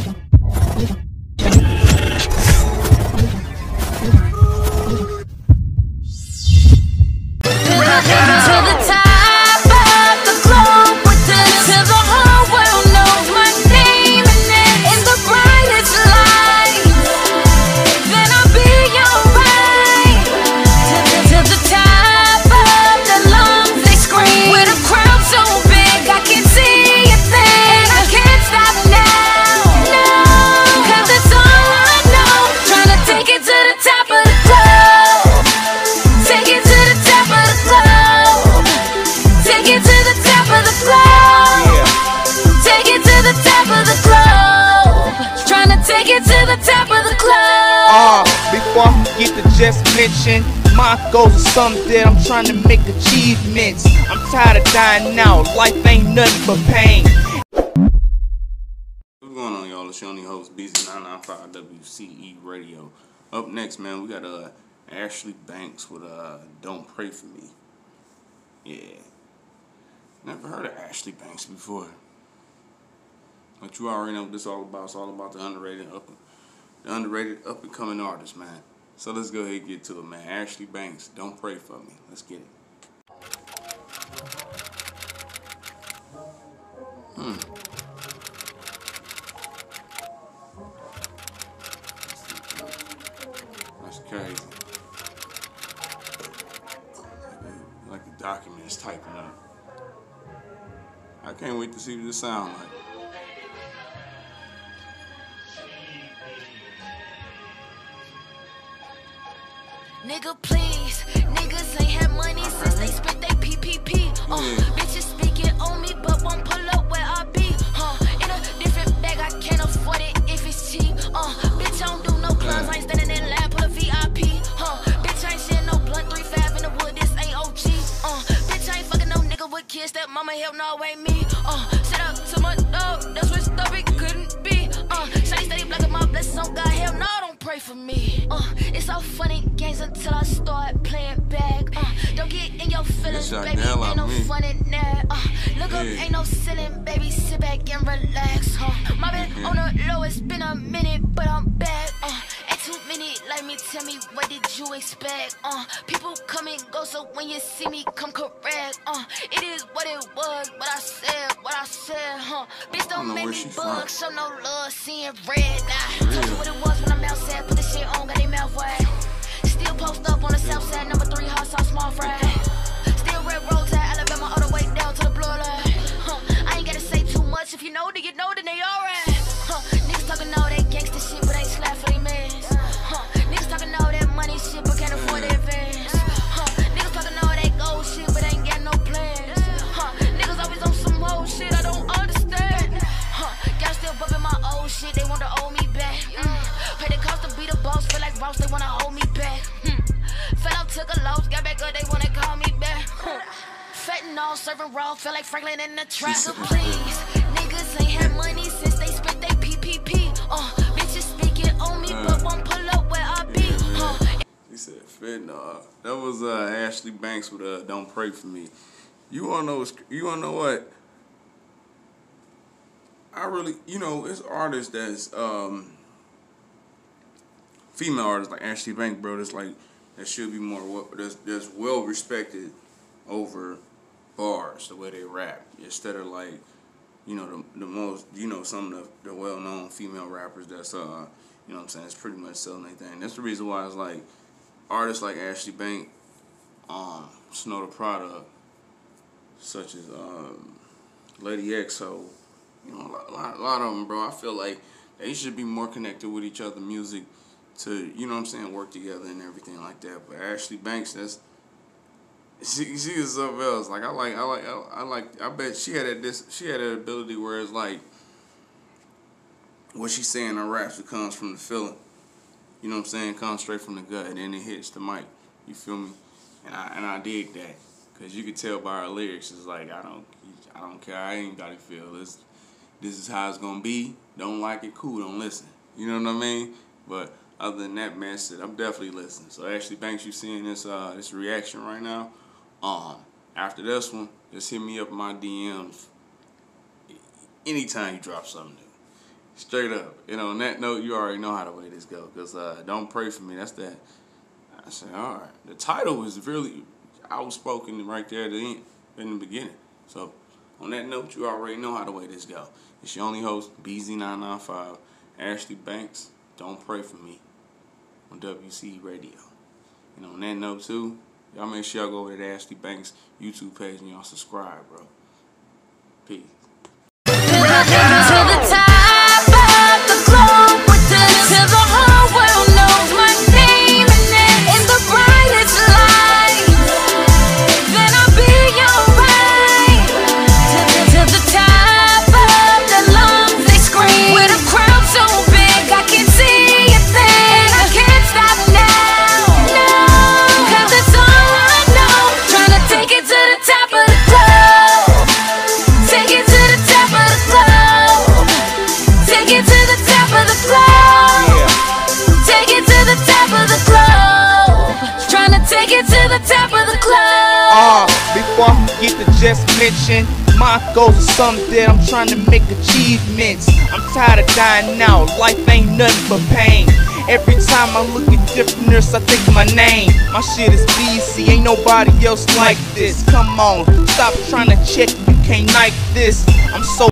Спасибо. Just mentioned. My goals are something that I'm trying to make achievements. I'm tired of dying out. Life ain't nothing but pain. What's going on, y'all? It's your only host, Bizzie995 WCE Radio. Up next, man, we got uh, Ashlee Bankz with uh, Don't Pray For Me. Yeah. Never heard of Ashlee Bankz before. But you already know what this all about. It's all about the underrated up, the underrated up and coming artist, man. So let's go ahead and get to it, man. Ashlee Bankz, don't pray for me. Let's get it. Hmm. Crazy. Like the document is typing up. I can't wait to see what this sound like. Nigga, please. Niggas ain't had money since they spent their PPP. Uh, bitches speaking on me, but won't pull up where I be. Uh, in a different bag, I can't afford it if it's cheap. Uh, bitch, I don't do no clubs, I ain't standing in line, a VIP. Uh, bitch, I ain't sharing no blunt, 3 5 in the wood, this ain't OG. Uh, bitch, I ain't fucking no nigga with kids, that mama help, no, ain't me. Uh, shout out to my dog, that's what stuff it couldn't be. Uh, Shawty steady blocking my blessings on God, hell no, don't pray for me. Uh, it's all funny games until I start playing back. Uh, don't get in your feelings, baby. Ain't no me. fun in there. Uh, look yeah. up, ain't no ceiling, baby. Sit back and relax. Uh, my been on the low, it's been a minute, but I'm back. Uh, ain't too many like me. Tell me what did you expect? Uh, people come and go, so when you see me, come correct. Uh, it is what it was, but I said what I said. Huh? Bitch, don't, don't make me bug, show no love, seeing red. Nah, Fentanyl, serving raw, feel like Franklin in the trap. So please, niggas ain't had money since they spent their PPP. Uh, bitches speaking on me, but won't pull up where I be. Uh, he said fentanyl. That was uh, Ashlee Bankz with uh, "Don't Pray for Me." You wanna know? You wanna know what? I really, you know, it's artists that's um, female artists like Ashlee Bankz, bro. That's like that should be more that's that's well respected over bars the way they rap instead of like you know the the most you know some of the, the well known female rappers that's uh you know what I'm saying it's pretty much selling anything. That's the reason why it's like artists like Ashlee Bank, um, Snow Tha Product, such as um, Lady XO, you know a lot, a lot of them, bro. I feel like they should be more connected with each other music to you know what I'm saying work together and everything like that. But Ashlee Bankz, that's she she is something else. Like I like I like I, like I bet she had a this she had an ability where it's like what she's saying in her raps it comes from the feeling. You know what I'm saying? Comes straight from the gut and then it hits the mic. You feel me? And I and I dig that because you could tell by her lyrics. It's like I don't I don't care. I ain't got to feel this. This is how it's gonna be. Don't like it, cool. Don't listen. You know what I mean? But other than that, man, shit, I'm definitely listening. So Ashlee Bankz, you seeing this uh this reaction right now? Um, after this one, just hit me up my DMs anytime you drop something new. Straight up. You know, on that note, you already know how the way this go. Cause uh, don't pray for me. That's that. I said, all right. The title was really outspoken right there at the end, in the beginning. So, on that note, you already know how the way this go. It's your only host, Bizzie995, Ashlee Bankz. Don't pray for me on WCE Radio. And on that note too, y'all make sure y'all go over to the Ashlee Bankz YouTube page and y'all subscribe, bro. Peace. Take it to the top of the globe. Uh, before I forget to just mention, my goals are something that I'm trying to make achievements. I'm tired of dying now, life ain't nothing but pain. Every time I look at different nurse, I think my name. My shit is BC, ain't nobody else like this. Come on, stop trying to check, you can't like this. I'm so